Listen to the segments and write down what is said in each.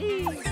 Yeah.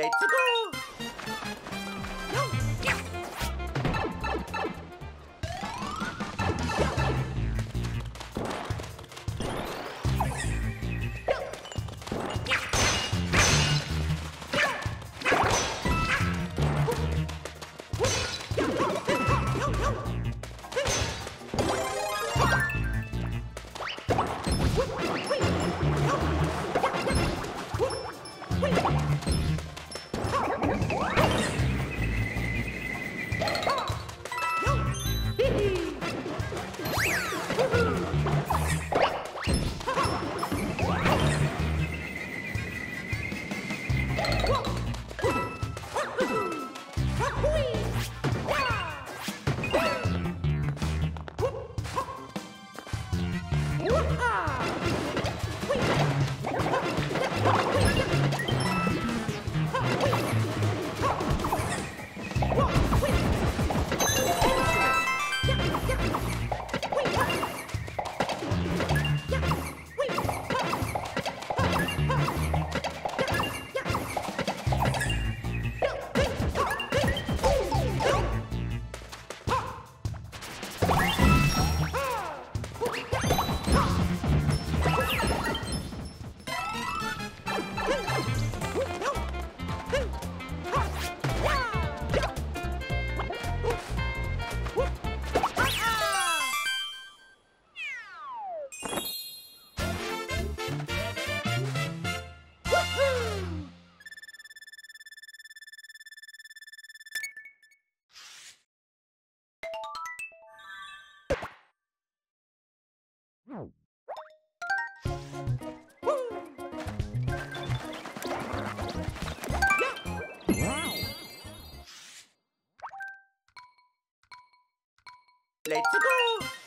レッツゴ Let's go!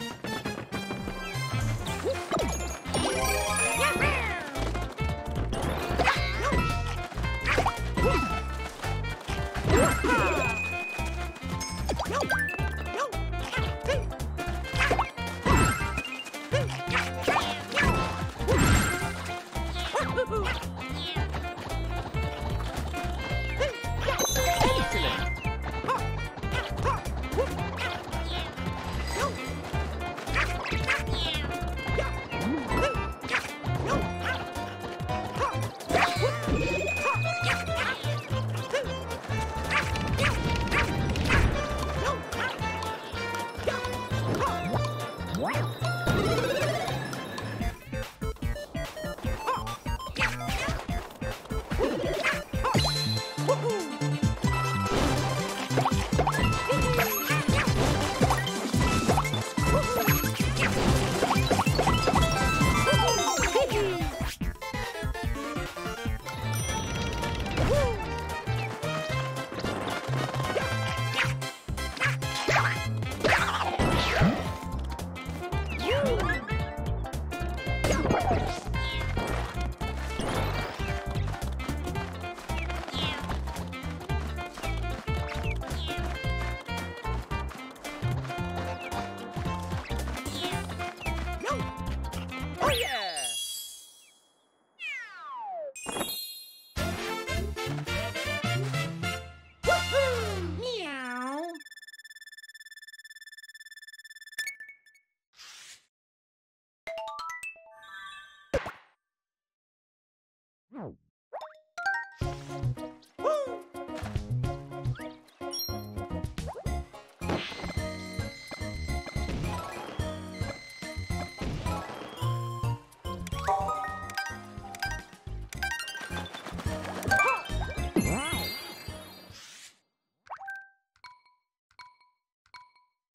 Oh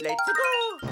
Let's go!